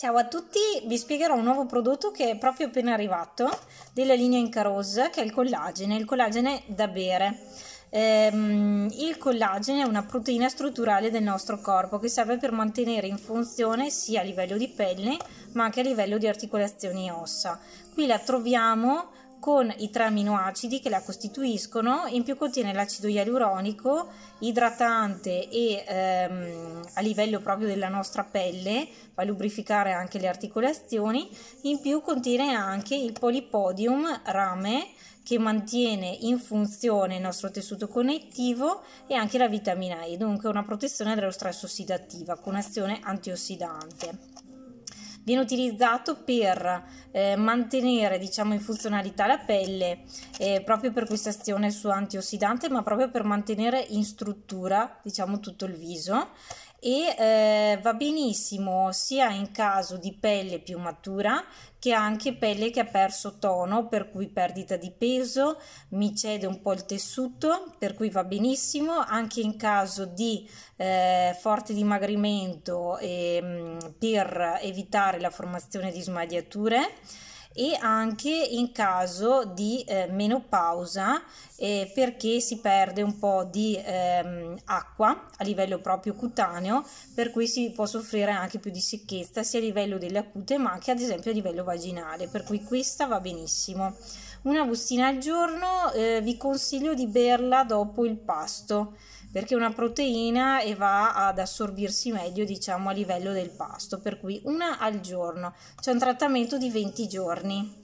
Ciao a tutti, vi spiegherò un nuovo prodotto che è proprio appena arrivato della linea Incaros che è il collagene, il collagene da bere. Ehm, il collagene è una proteina strutturale del nostro corpo che serve per mantenere in funzione sia a livello di pelle ma anche a livello di articolazioni e ossa. Qui la troviamo con i tre aminoacidi che la costituiscono, in più contiene l'acido ialuronico, idratante e ehm, a livello proprio della nostra pelle, va a lubrificare anche le articolazioni, in più contiene anche il polipodium rame che mantiene in funzione il nostro tessuto connettivo e anche la vitamina E, dunque una protezione dallo stress ossidativa con azione antiossidante viene utilizzato per eh, mantenere diciamo in funzionalità la pelle eh, proprio per questa azione su antiossidante ma proprio per mantenere in struttura diciamo tutto il viso e eh, va benissimo sia in caso di pelle più matura che anche pelle che ha perso tono per cui perdita di peso mi cede un po' il tessuto per cui va benissimo. Anche in caso di eh, forte dimagrimento eh, per evitare la formazione di smagliature e anche in caso di eh, menopausa eh, perché si perde un po' di ehm, acqua a livello proprio cutaneo per cui si può soffrire anche più di secchezza sia a livello delle acute ma anche ad esempio a livello vaginale per cui questa va benissimo. Una bustina al giorno eh, vi consiglio di berla dopo il pasto perché è una proteina e va ad assorbirsi meglio diciamo a livello del pasto per cui una al giorno. C'è un trattamento di 20 giorni